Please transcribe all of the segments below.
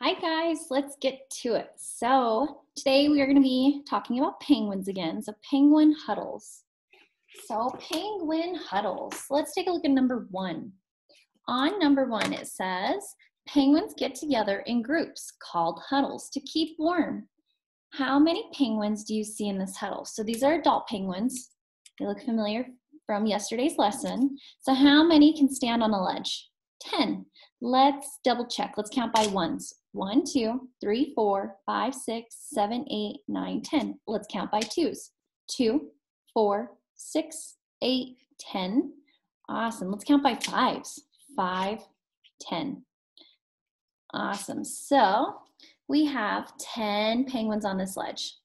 Hi guys, let's get to it. So today we are going to be talking about penguins again. So penguin huddles. So penguin huddles. Let's take a look at number one. On number one, it says penguins get together in groups called huddles to keep warm. How many penguins do you see in this huddle? So these are adult penguins. They look familiar from yesterday's lesson. So how many can stand on a ledge? 10. Let's double check. Let's count by ones. One, two, three, four, five, six, seven, eight, nine, ten. Let's count by twos. Two, four, six, eight, ten. Awesome. Let's count by fives. Five, ten. Awesome. So we have 10 penguins on this ledge.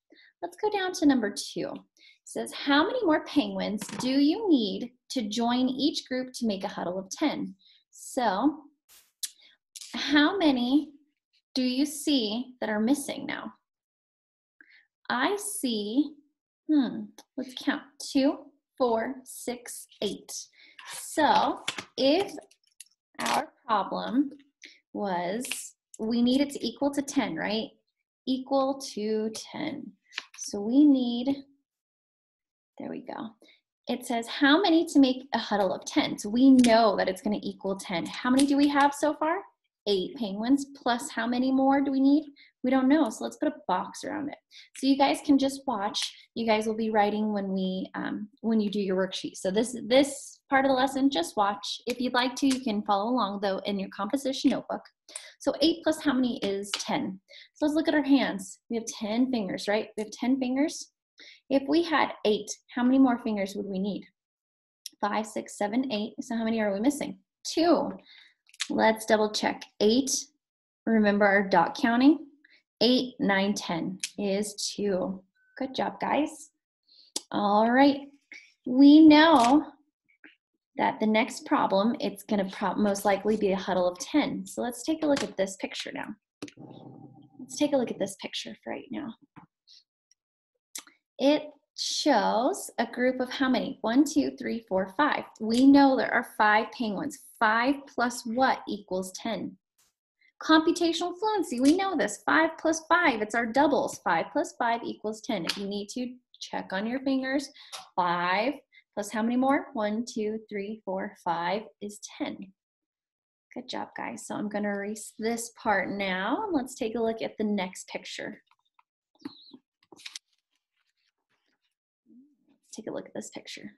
Let's go down to number two. It says, how many more penguins do you need to join each group to make a huddle of 10? So how many do you see that are missing now? I see, hmm, let's count two, four, six, eight. So if our problem was we need it to equal to 10, right? Equal to 10. So we need, there we go. It says how many to make a huddle of 10. So we know that it's going to equal 10. How many do we have so far? Eight penguins plus how many more do we need? We don't know, so let's put a box around it. So you guys can just watch. You guys will be writing when we um, when you do your worksheet. So this this part of the lesson, just watch. If you'd like to, you can follow along though in your composition notebook. So eight plus how many is 10? So let's look at our hands. We have 10 fingers, right? We have 10 fingers. If we had eight, how many more fingers would we need? Five, six, seven, eight. So how many are we missing? Two. Let's double check. Eight, remember our dot counting. Eight, nine, ten is two. Good job, guys. All right. We know that the next problem, it's gonna most likely be a huddle of 10. So let's take a look at this picture now. Let's take a look at this picture for right now. It shows a group of how many? One, two, three, four, five. We know there are five penguins. Five plus what equals 10? Computational fluency, we know this. Five plus five, it's our doubles. Five plus five equals 10. If you need to, check on your fingers. Five plus how many more? One, two, three, four, five is 10. Good job, guys. So I'm gonna erase this part now. Let's take a look at the next picture. Take a look at this picture.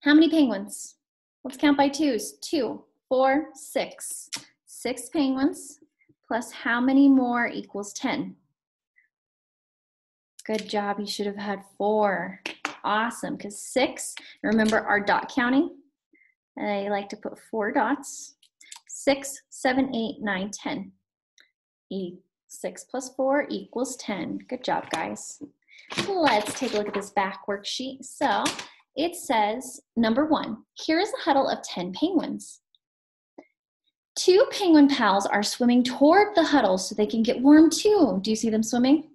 How many penguins? Let's count by twos. Two, four, six. Six penguins plus how many more equals 10? Good job. You should have had four. Awesome. Because six, remember our dot counting? I like to put four dots. Six, seven, eight, nine, ten. E six plus four equals 10. Good job, guys. Let's take a look at this back worksheet. So it says, number one, here is a huddle of 10 penguins. Two penguin pals are swimming toward the huddle so they can get warm too. Do you see them swimming?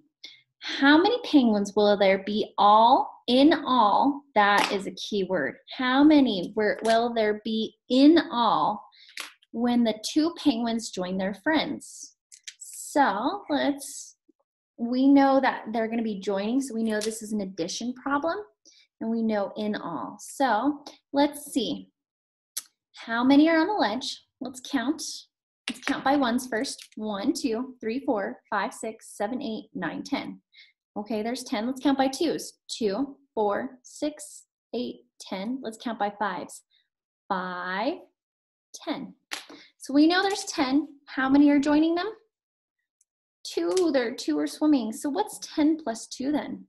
How many penguins will there be all in all? That is a key word. How many will there be in all when the two penguins join their friends? So let's we know that they're going to be joining, so we know this is an addition problem, and we know in all. So let's see. How many are on the ledge? Let's count. Let's count by ones first. One, two, three, four, five, six, seven, eight, nine, ten. Okay, there's 10. Let's count by twos. Two, four, six, eight, ten. Let's count by fives. Five, ten. So we know there's 10. How many are joining them? Two, there two are swimming. So what's 10 plus two then?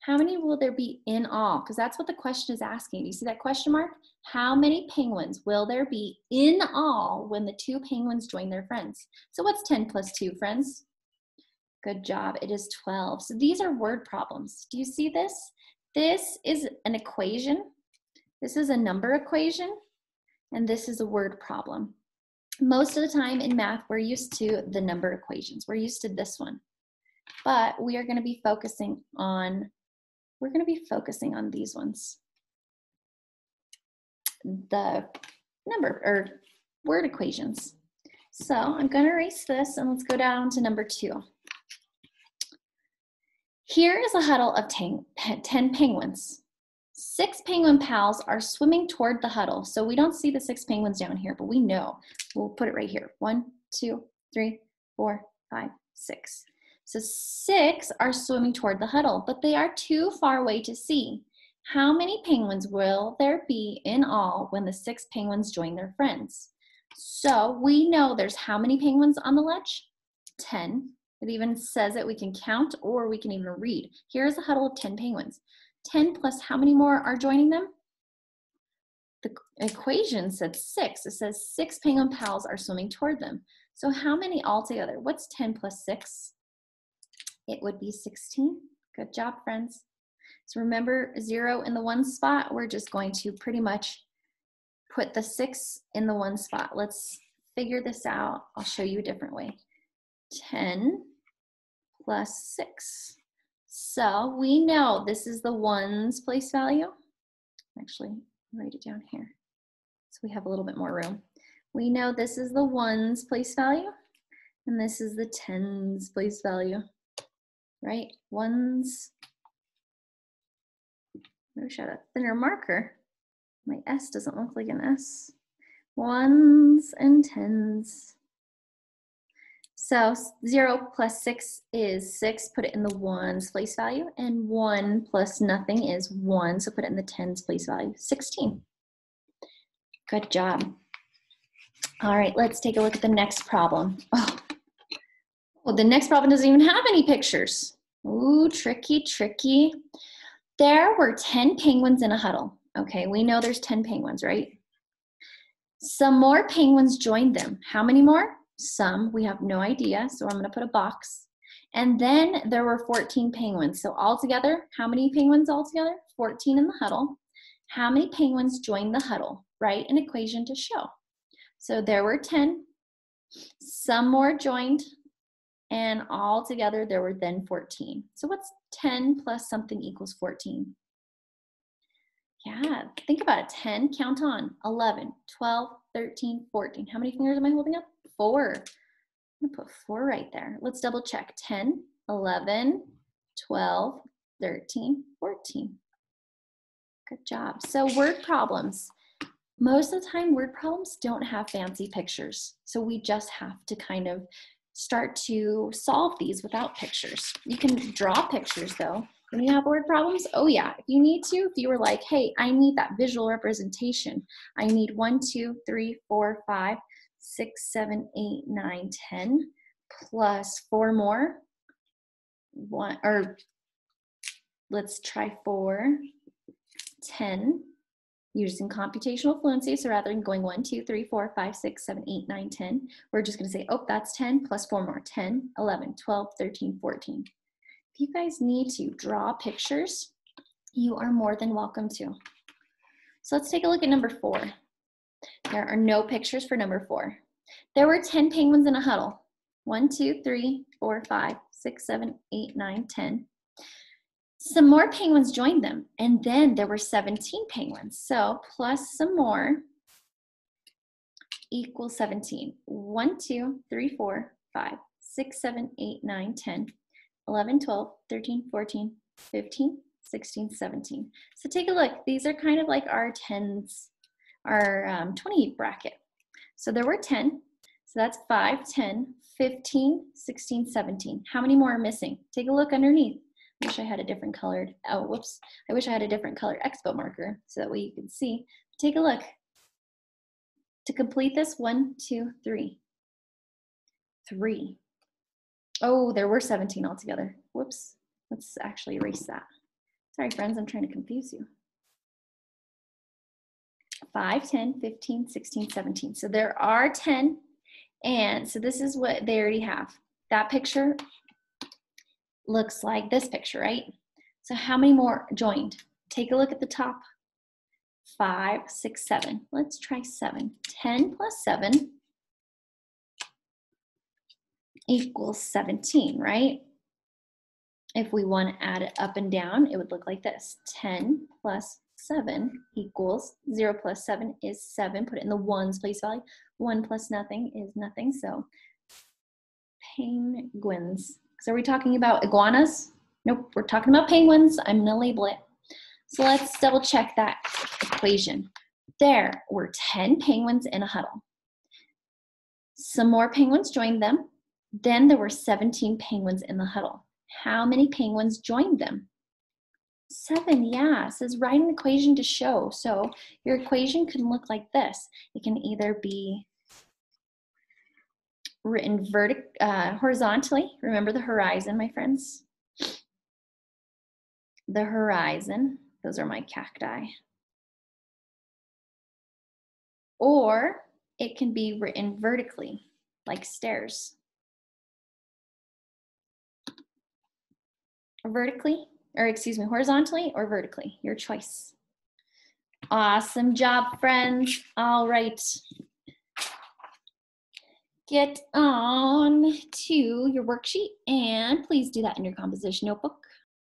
How many will there be in all? Because that's what the question is asking. Do You see that question mark? How many penguins will there be in all when the two penguins join their friends? So what's 10 plus 2, friends? Good job. It is 12. So these are word problems. Do you see this? This is an equation. This is a number equation. And this is a word problem most of the time in math, we're used to the number equations. We're used to this one. But we are going to be focusing on, we're going to be focusing on these ones. The number or word equations. So I'm going to erase this and let's go down to number two. Here is a huddle of 10 penguins. Six penguin pals are swimming toward the huddle. So we don't see the six penguins down here, but we know. We'll put it right here. One, two, three, four, five, six. So six are swimming toward the huddle, but they are too far away to see. How many penguins will there be in all when the six penguins join their friends? So we know there's how many penguins on the ledge? 10. It even says that we can count or we can even read. Here's a huddle of 10 penguins. 10 plus how many more are joining them? The equation said six. It says six penguin pals are swimming toward them. So how many altogether? What's 10 plus six? It would be 16. Good job, friends. So remember zero in the one spot, we're just going to pretty much put the six in the one spot. Let's figure this out. I'll show you a different way. 10 plus 6. So we know this is the ones place value. Actually, write it down here so we have a little bit more room. We know this is the ones place value and this is the tens place value, right? Ones, I wish I had a thinner marker. My S doesn't look like an S. Ones and tens. So 0 plus 6 is 6, put it in the 1's place value, and 1 plus nothing is 1, so put it in the 10's place value, 16. Good job. All right, let's take a look at the next problem. Oh, well, the next problem doesn't even have any pictures. Ooh, tricky, tricky. There were 10 penguins in a huddle. Okay, we know there's 10 penguins, right? Some more penguins joined them. How many more? Some, we have no idea, so I'm gonna put a box. And then there were 14 penguins. So altogether, how many penguins altogether? 14 in the huddle. How many penguins joined the huddle? Write an equation to show. So there were 10, some more joined, and all together there were then 14. So what's 10 plus something equals 14? Yeah, think about it. 10, count on. 11, 12, 13, 14. How many fingers am I holding up? Four. I'm gonna put four right there. Let's double check. 10, 11, 12, 13, 14. Good job. So word problems. Most of the time, word problems don't have fancy pictures. So we just have to kind of start to solve these without pictures. You can draw pictures though. When you have word problems, oh yeah, if you need to, if you were like, hey, I need that visual representation. I need one, two, three, four, five, six, seven, eight, nine, ten, plus four more. One, or let's try four, ten, using computational fluency. So rather than going one, two, three, four, five, six, seven, eight, nine, ten, we're just gonna say, oh, that's 10 plus four more, 10, 11, 12, 13, 14. If you guys need to draw pictures, you are more than welcome to. So let's take a look at number four. There are no pictures for number four. There were 10 penguins in a huddle. One, two, three, four, five, six, seven, eight, nine, ten. Some more penguins joined them, and then there were 17 penguins. So plus some more equals 17. 1, 2, 3, 4, 5, 6, 7, 8, 9, 10, 11, 12, 13, 14, 15, 16, 17. So take a look. These are kind of like our tens our um, 20 bracket. So there were 10. So that's 5, 10, 15, 16, 17. How many more are missing? Take a look underneath. I wish I had a different colored, oh, whoops. I wish I had a different color expo marker so that way you can see. Take a look. To complete this, one, two, three. Three. Oh, there were 17 altogether. Whoops. Let's actually erase that. Sorry, friends, I'm trying to confuse you. 5, 10, 15, 16, 17. So there are 10. And so this is what they already have. That picture looks like this picture, right? So how many more joined? Take a look at the top. 5, 6, 7. Let's try 7. 10 plus 7 equals 17, right? If we want to add it up and down, it would look like this. 10 plus 7 equals 0 plus 7 is 7. Put it in the ones place value. One plus nothing is nothing, so penguins. So are we talking about iguanas? Nope, we're talking about penguins. I'm gonna label it. So let's double check that equation. There were 10 penguins in a huddle. Some more penguins joined them. Then there were 17 penguins in the huddle. How many penguins joined them? Seven, yeah. It says write an equation to show. So your equation can look like this. It can either be written vertic uh, horizontally. Remember the horizon, my friends? The horizon. Those are my cacti. Or it can be written vertically, like stairs. Vertically, or excuse me, horizontally or vertically, your choice. Awesome job, friends. All right. Get on to your worksheet and please do that in your composition notebook.